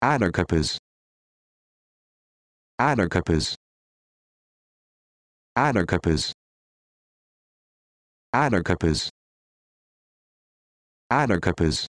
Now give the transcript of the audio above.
aardappels aardappels aardappels aardappels aardappels